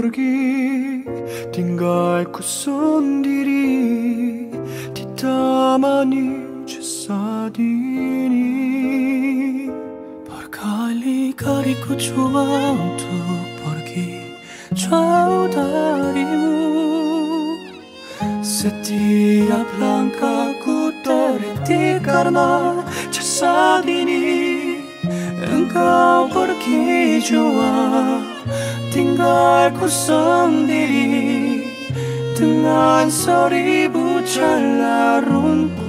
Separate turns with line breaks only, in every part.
porque 구성들이 등한 서리부 찰나론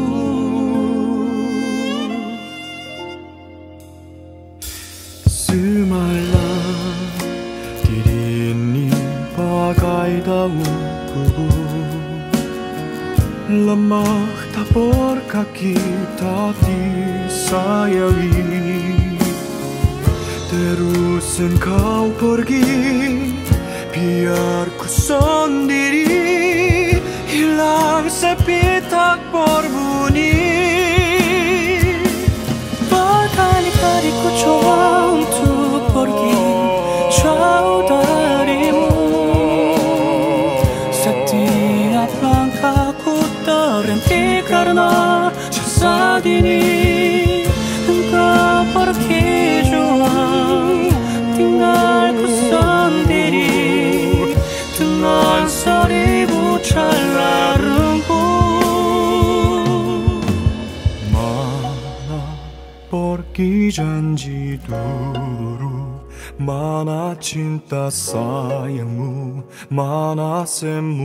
awesome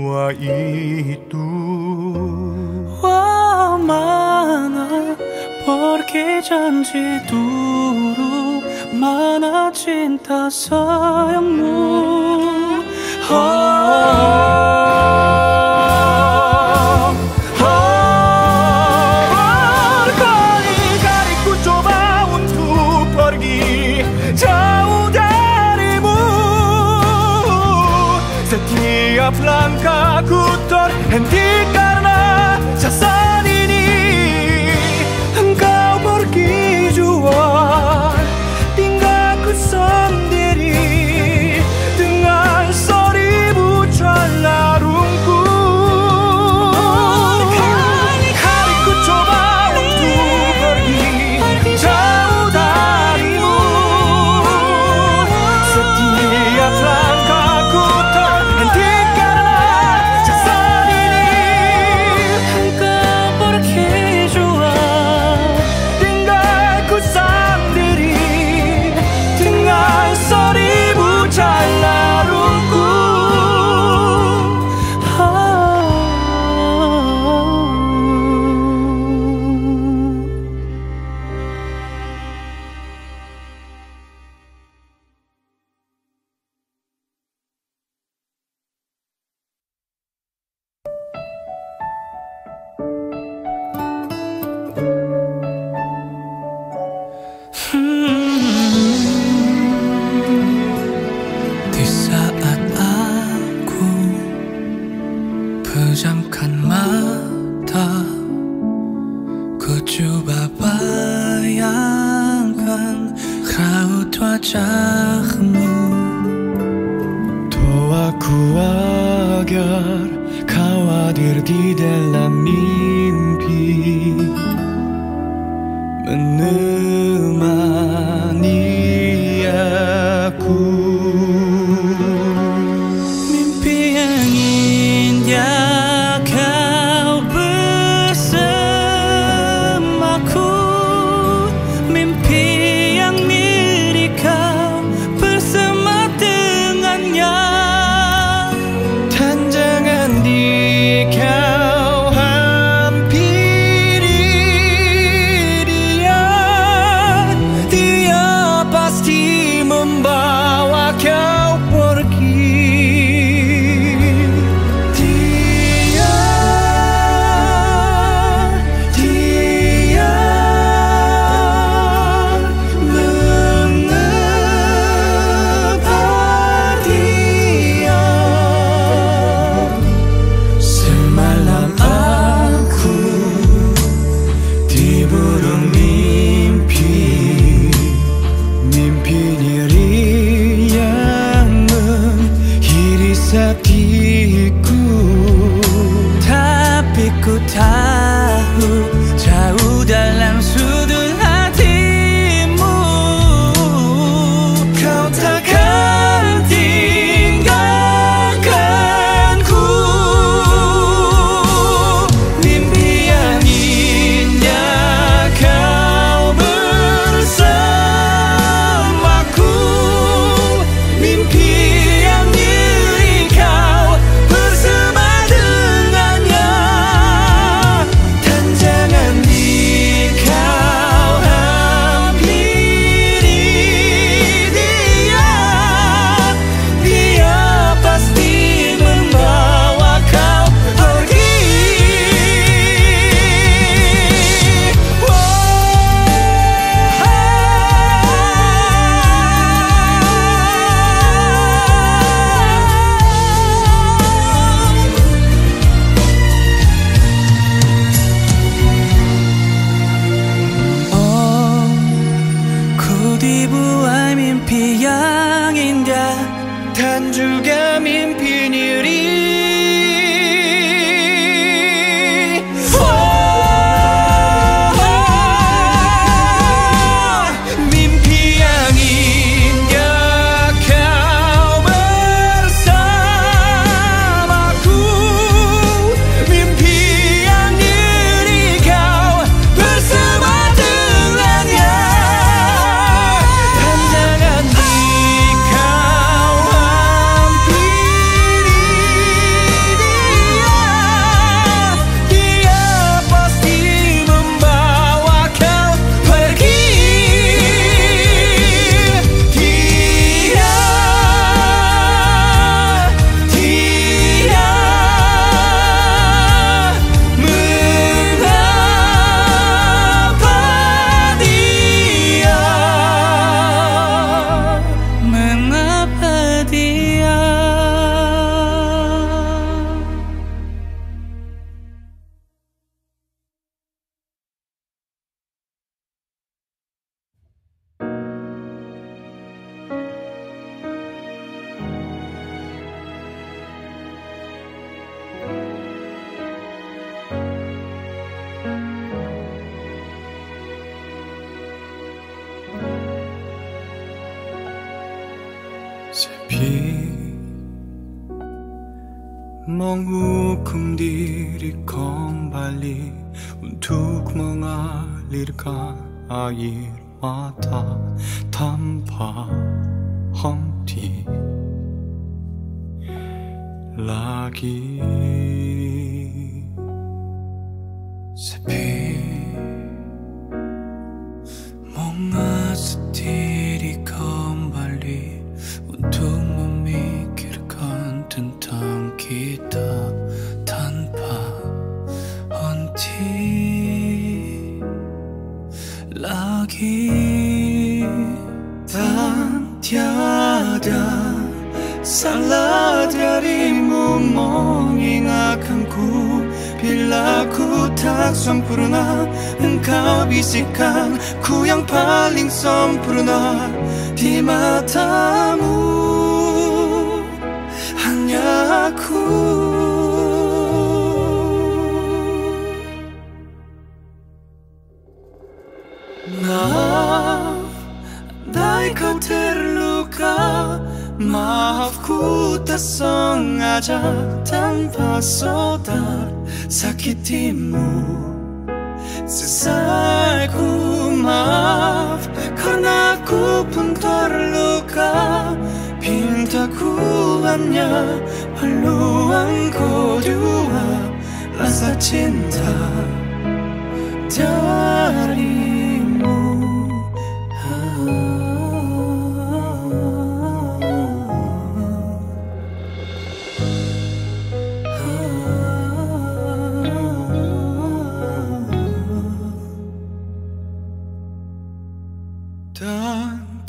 보인다 단줄감인 비닐이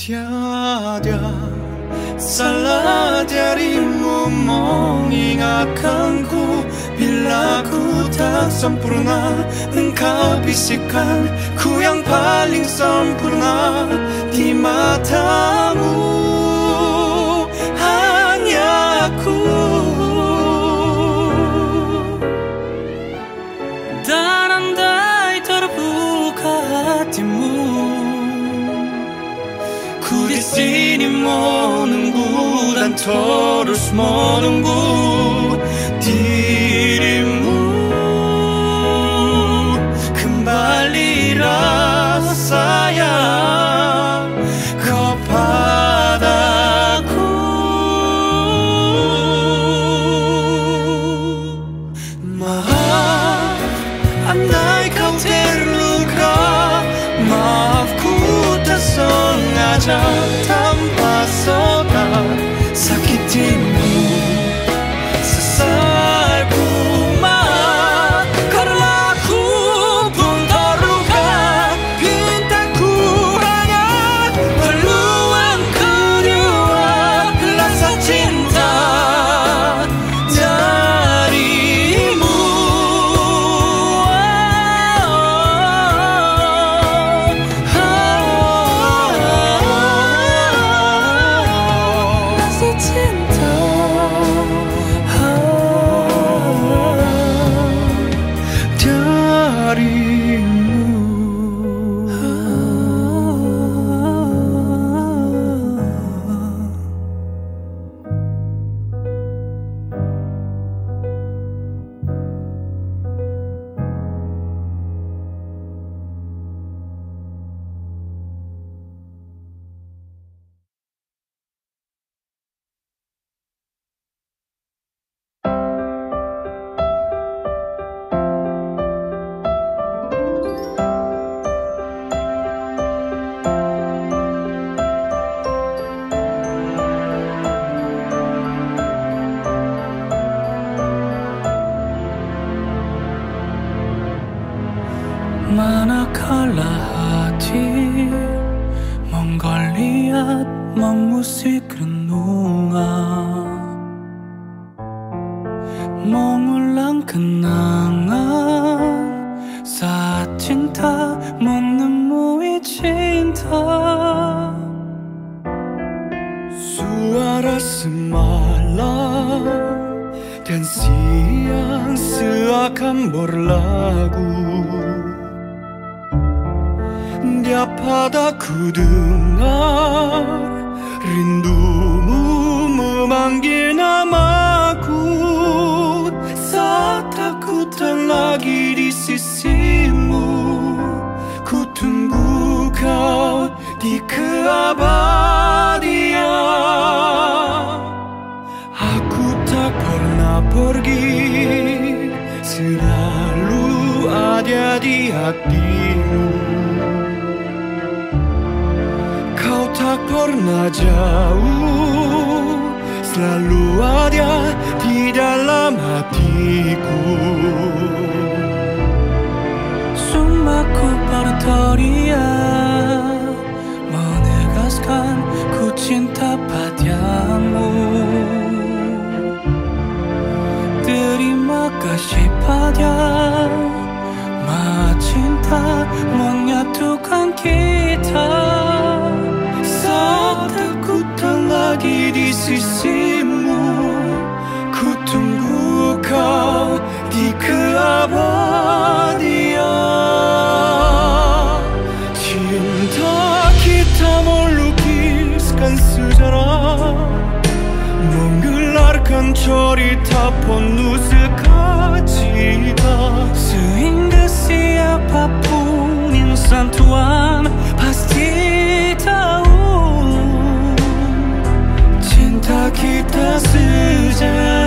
Tiada salah darimu mengingatkanku Bila ku tak sempurna Engkau bisikkan ku yang paling sempurna Di matamu 진이 모는 구난 터를 스모는 구 di hatimu Kau tak pernah jauh Selalu ada di dalam hatiku Sumaku berteriak menegaskan ku cinta padamu luka menyatukan kita Saat aku tak lagi di sisimu Ku tunggu kau di keabadian pasti tahu Cinta kita sejati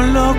con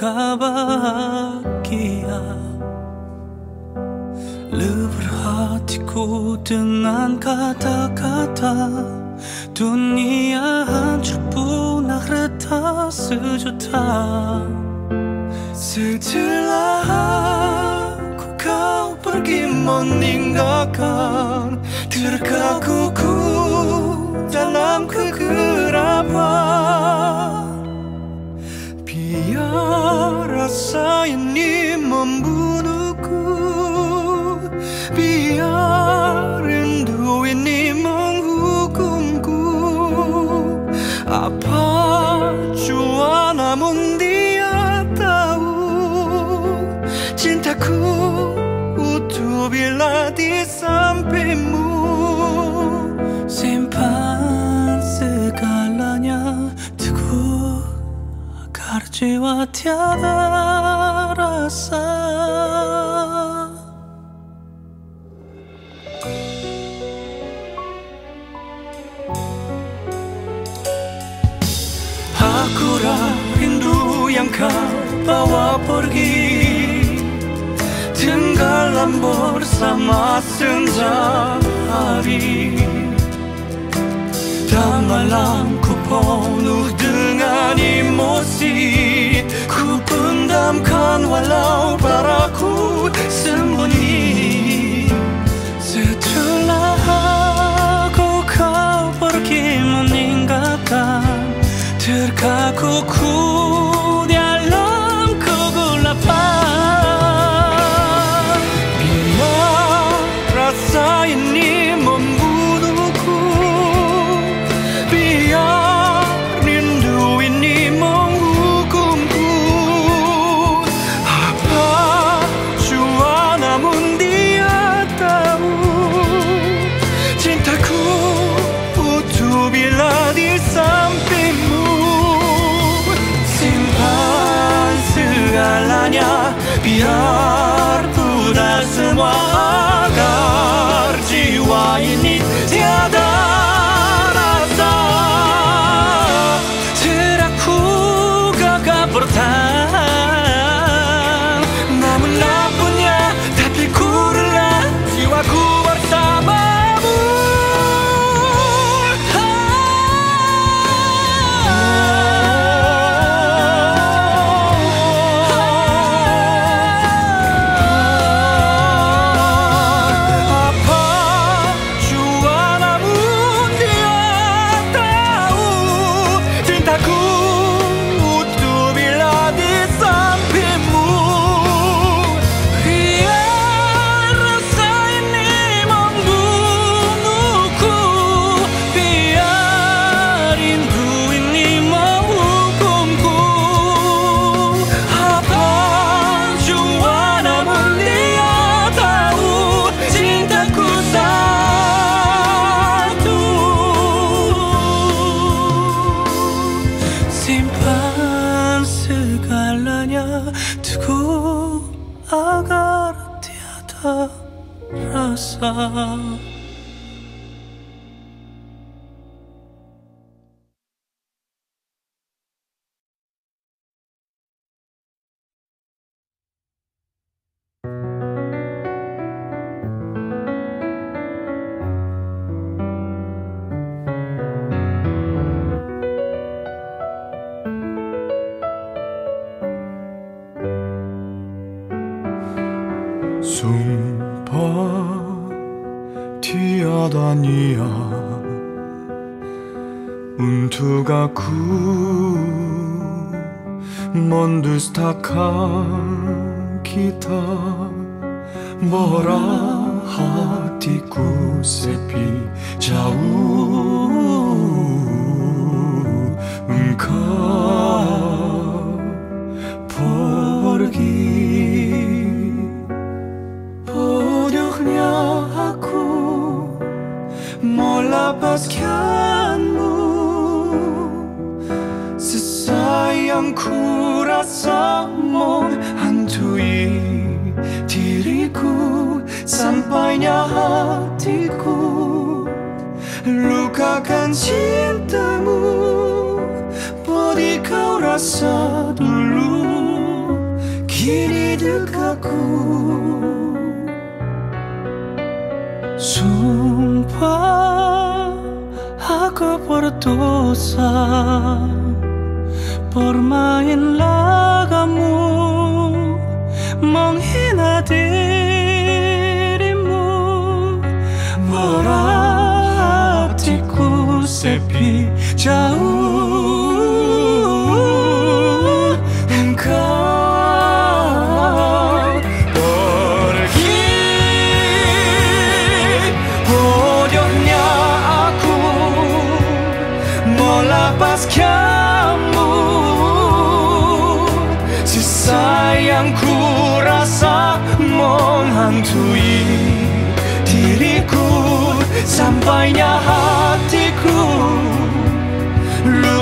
가봐키야르브하티 고등한 카타카타 두니야 한줄뿐 아르타 스조타 슬슬라하고 가오빠기 뭔인가간 들어가고 구다람 그 그라봐 rasa ini membunuhku Biar rindu ini menghukumku Apa jua namun dia tahu Cintaku utuh bila di sampingmu Simpan segalanya Tuku karciwa tiada 하사 Akulah rindu yang kau bawa pergi Tenggelam bersama senja hari Tak malam ku penuh dengan emosi undam kan walau baraku sembunyi Setelah aku kau pergi meninggalkan Terkaku ku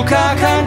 Kaka.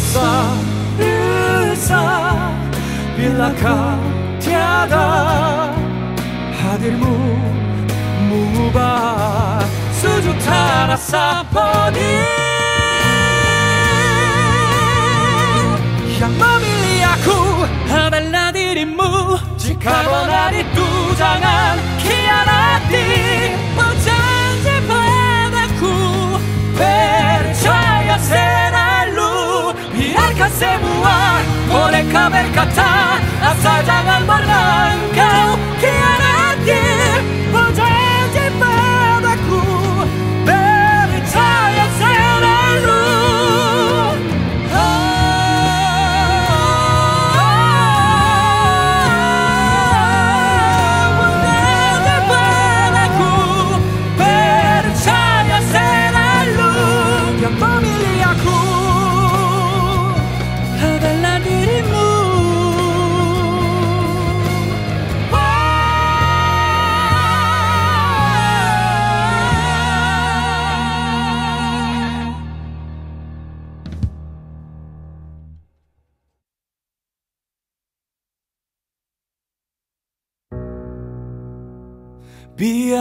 사 의사 그 빌라카티아다 하딜무 무바 수주타라 사퍼니 향마밀리아쿠 하벨라디리무 지카고나리 두장한 키아라디 보장제 바다쿠 베르차야세 tirar casemuar por cabercatá hasta llegar al barranco que hará dir poder de pedacru ver y traer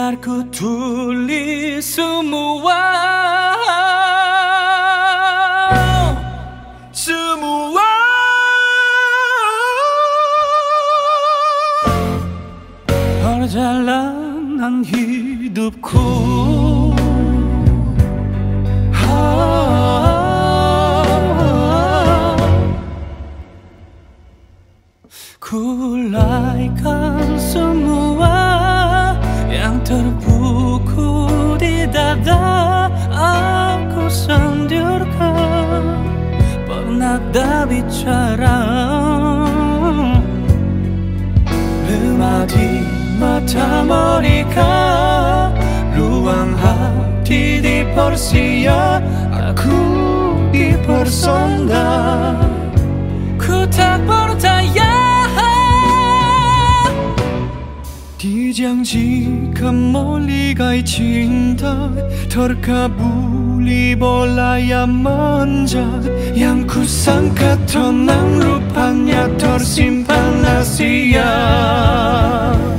a r c o tuli semua semua perjalanan hidupku 머리가 루앙하티 디 퍼시아 아쿠디 퍼선다 쿠탁 버르타야 디장지간 그 멀리 가이친다 털카부리 볼라야만자 양쿠상 카터 낭루파냐 털심파나시야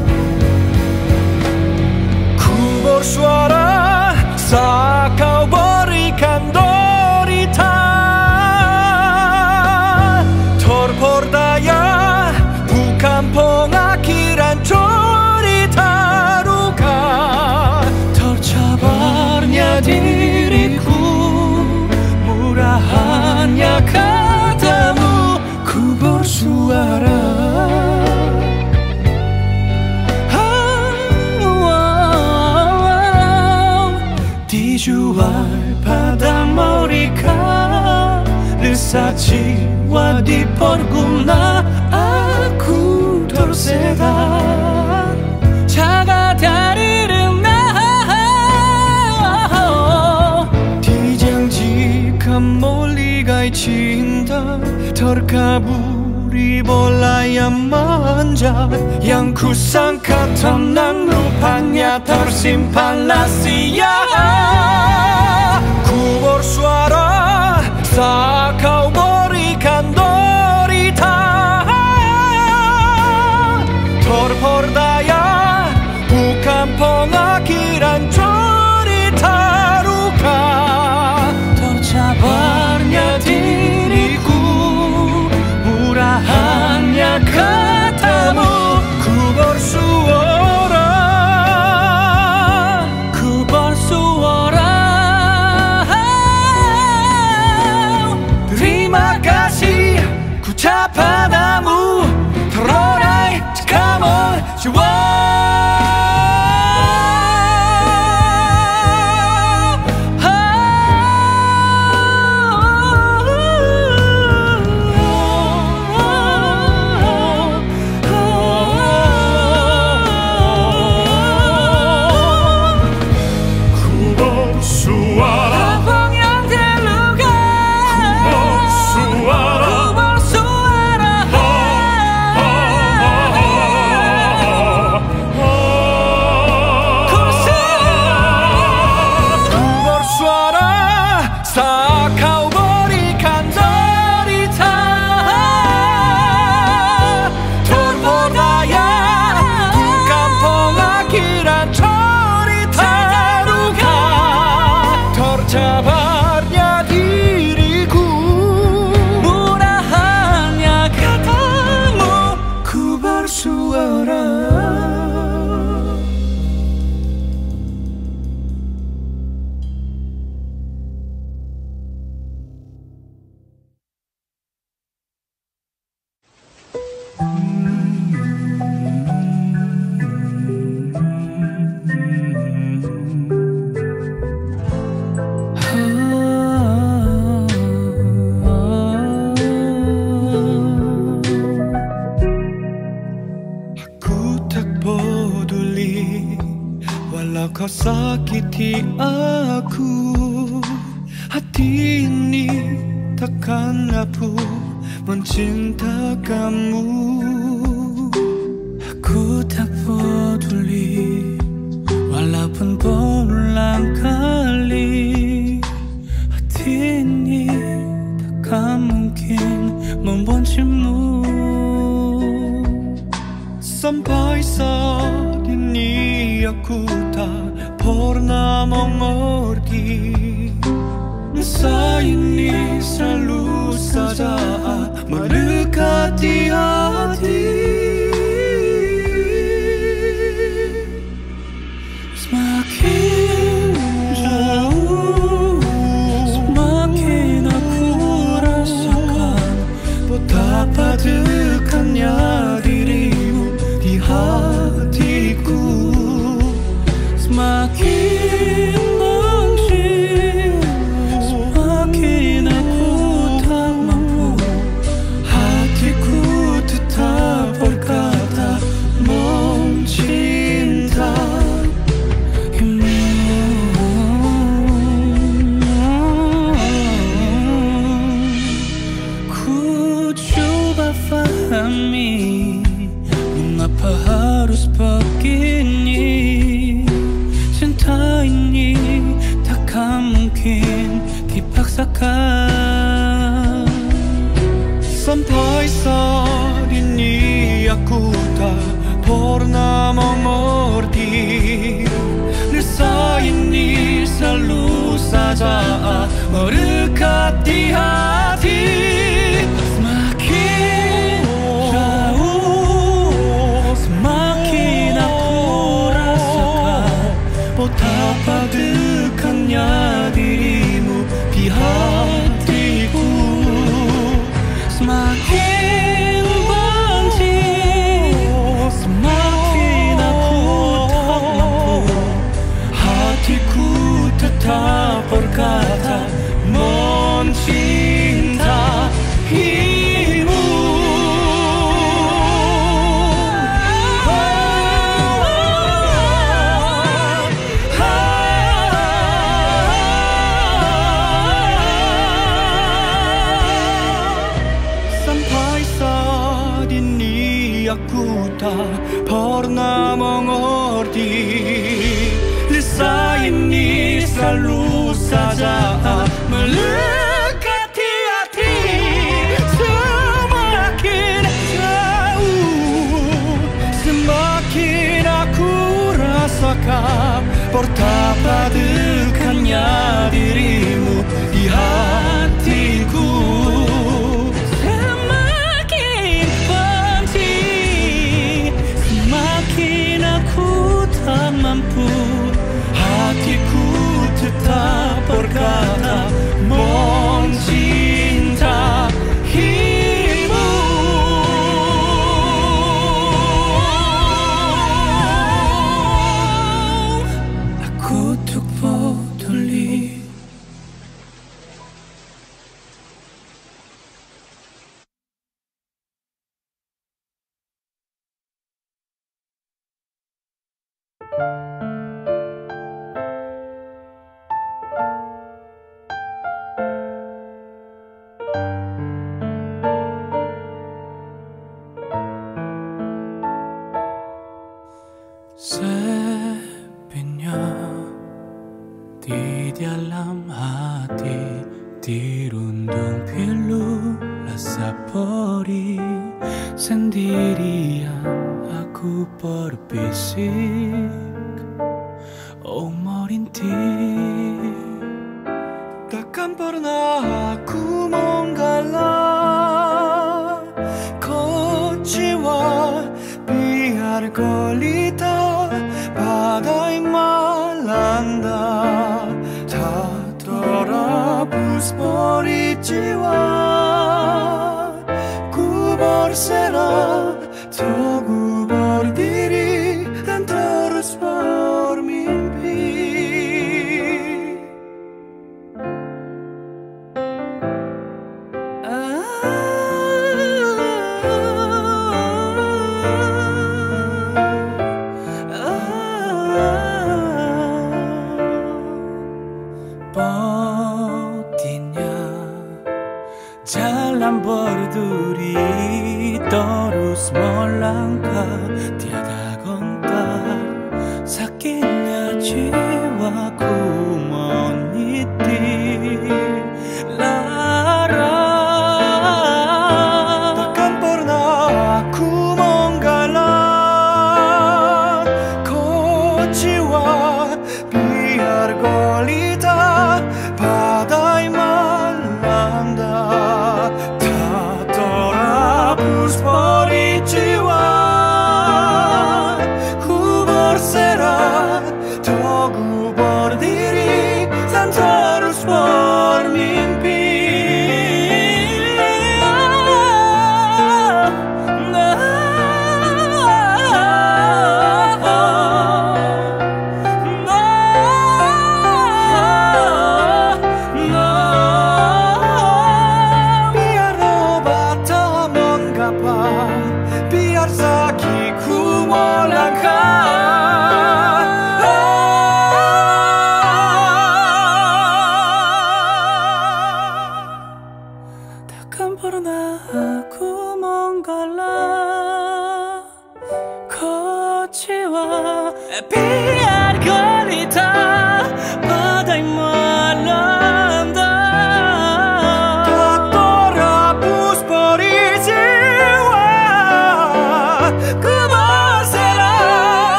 side. 발바닥 머리카락을 사치와 뒷벌구나 아쿠 돌세다 차가 다르는 나 디장지가 멀리 가친다 털카부 bola yang manja Yang kusangka tenang rupanya tersimpan rahasia Ku bersuara saat kau She was. kaki aku Hati ini takkan rapuh Mencinta kamu dalam hati Dirundung pilu rasa pori Sendirian aku berbisik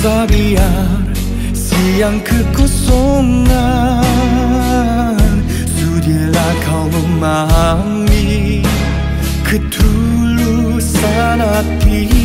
Masa biar siang kekosongan Sudilah kau memahami ketulusan hati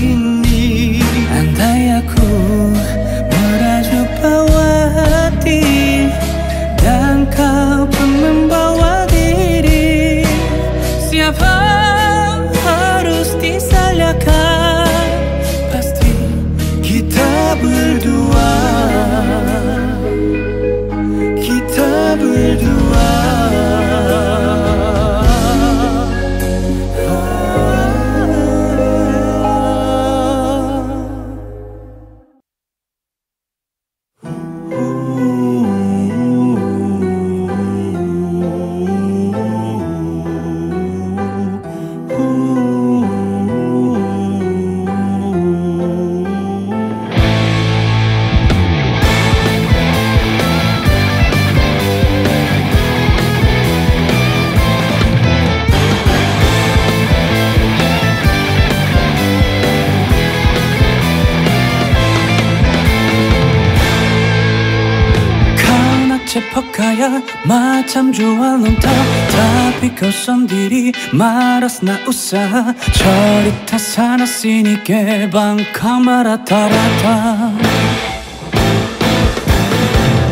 lasna usa Charita sana sinike ban kamara tarata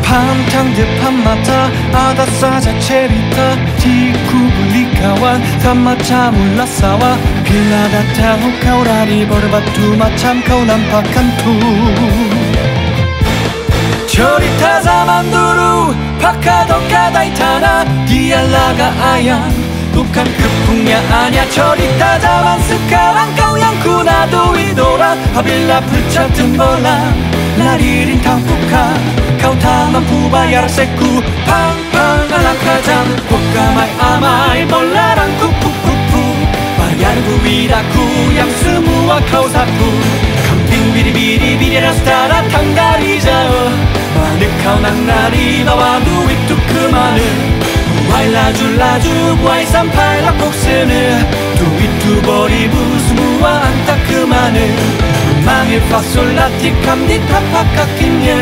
밤탕 듯한 마타 아다싸자 체리타 디쿠블리카와 산마차 물라싸와 빌라다타 호카우라리 버르바투마 참카우 남파칸투 Chorita zamanduru, pakado kadaitana, dialaga ayan 북한 그 풍야 아냐 철이 따자만 스카랑 가양 구나도 위도라 바빌라 불차든 벌라 나리린 탐푸카 카우타만 부바야라 세쿠 팡팡 알랑카잠 꽃가마이 아마이 벌라랑 쿠푸푸쿠 바야르구 위라쿠 양스무와 카우사쿠 캄핑 비리비리 비리라스타라 탕다리자요 마늑카우 낭나리 나와 누이 뚜크마는 Why la ju la ju 삼팔라 폭스는 두위두버리 무스무와 안타크마는 망에 팍솔라틱함 니타파카킴예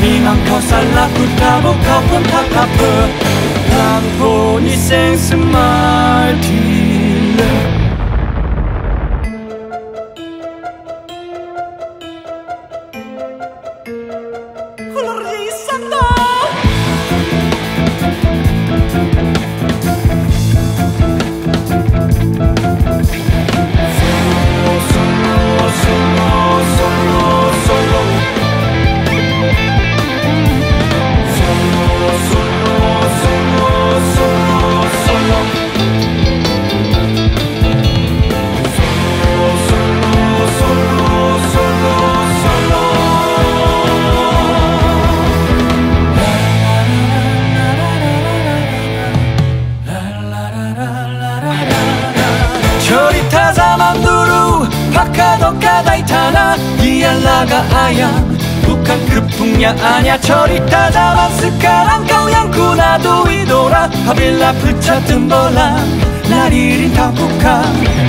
미망 커살라 쿠타보 카푼 타카프 랑포니 생스 말티레 Habila pucha tumbola Naririn tapuka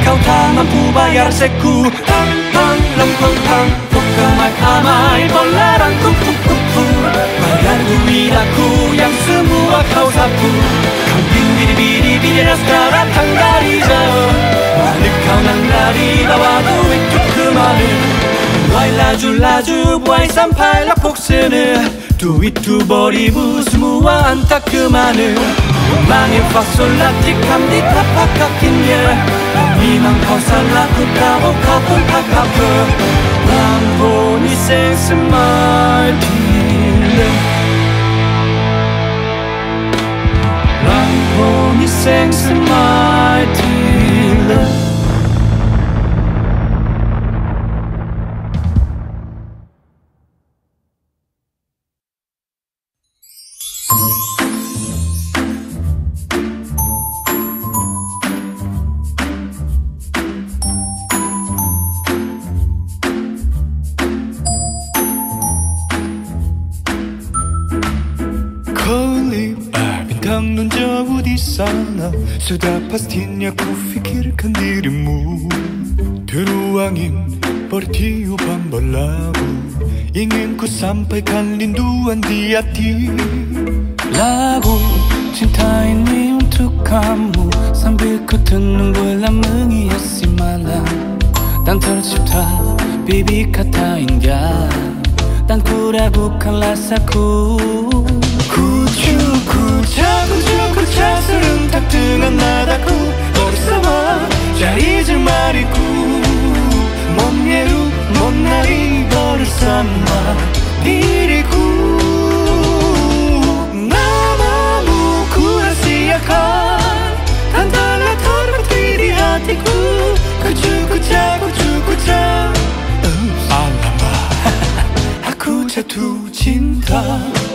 Kau taman pubayar seku Tang tang lempeng tang Puka mai amai bolarang tuk tuk tuk tuk Bayar duit aku yang semua kau sapu Kau biri biri biri naskara tang dari jauh Balik kau nang dari bawa duit tuk kemarin Wai laju laju buai sampai lapuk sini Duit tu boribu semua antak kemana Langit fasulat jikam di tapak kakinya Minang kau salah ku tahu kau pun kakak ke Lampu ni sing semati Lampu ni sing semati Sudah pastinya ku fikirkan dirimu Teruangin bertiupan berlagu Ingin ku sampaikan linduan di hati Lagu cinta ini untuk kamu Sambil ku tenung bulan menghiasi malam Dan tercipta bibi kata indah Dan ku ragukan rasaku Ku 차근차근 차스름 탁등한 나다고 너를 삼아 잘 잊을 말이구 먼 예루 먼 날이 너를 삼아 미리구 나마무 구라시야칸 단달라 터르 뛰리 하티구 구추구차 구추구차 알라마 하쿠차 두진다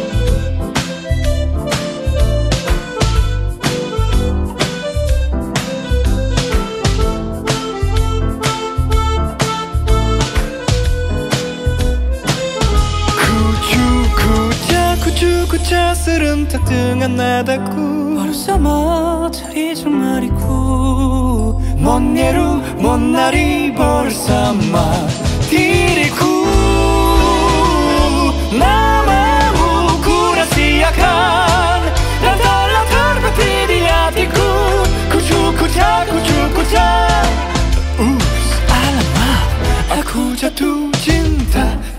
쓰름 탁등한 나다구 버릇삼아 자리 정말이구 먼 예루 먼 날이 버릇삼아 디리구 나마무 구라시아칸 란달라 털바티디아 디구 구주구자 구주구자 우스 알라마 아구자 두진다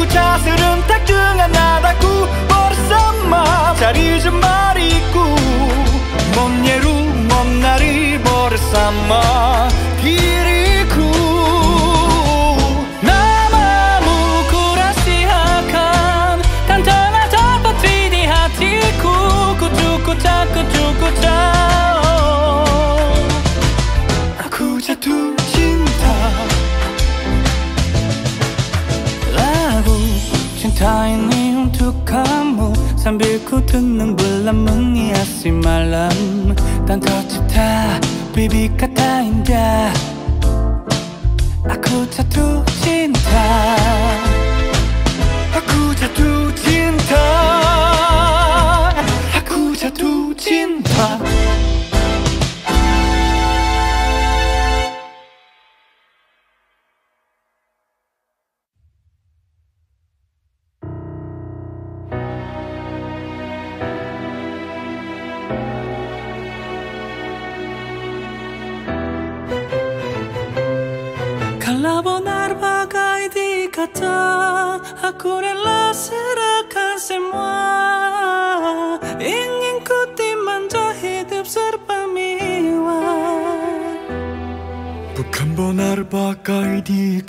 자꾸 자스름 탁등한 나다구 버릇삼마 자리 좀 말이고 뭔 예루 뭔 날이 버릇삼마 길이 담비고 듣는 불란문이 하지 말람 난 거칠다 비비가 다인다 아, 아쿠차 두신다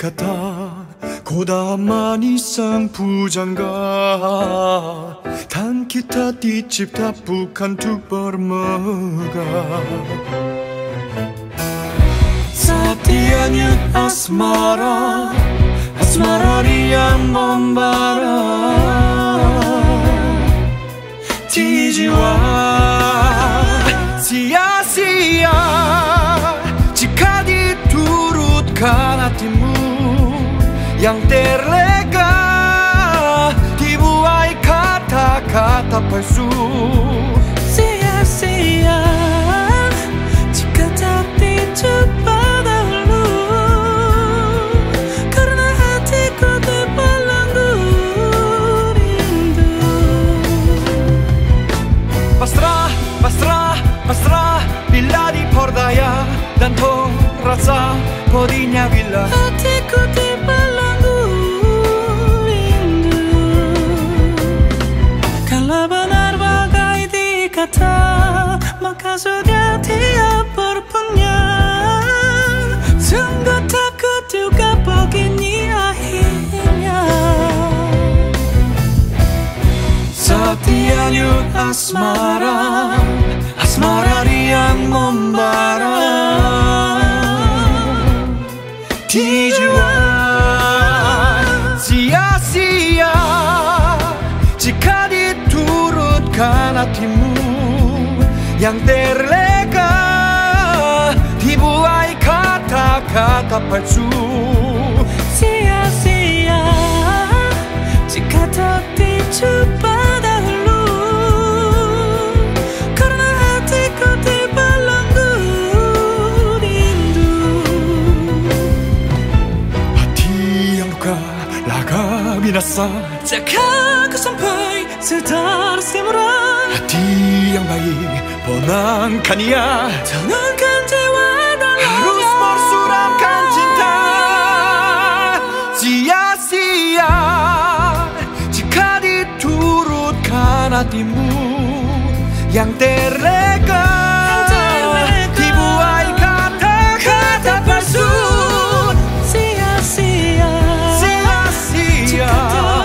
같아 고다만 이상 부장가 단기타 뒷집 다북한 두벌머가 사티아뉴 아스마라 아스마라리아 멈바라 티지와 시아시아 지카디 두루카 yang terlega dibuai kata-kata palsu sia-sia jika tak dicoba pasrah, pasrah bila diperdaya dan rasa pedihnya bila hatiku tiba. sudah tiap berpunya Sungguh takut juga begini akhirnya Setianyut asmara Asmara riang membara Di Sia-sia Jika diturutkan hatimu 양떼를 내가 피부와의 카타 카타 팔주 시야 시야 지카토 띠추바 미났어 제가 그 선파이 세다르 세무라 하티 양바이 번한 칸이야 전한 칸지와 하루 스몰수람 칸진다 씨야씨야 지카디 투루 카나디무 양떼레가 Yeah.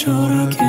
절하게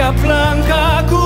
Setiap langkahku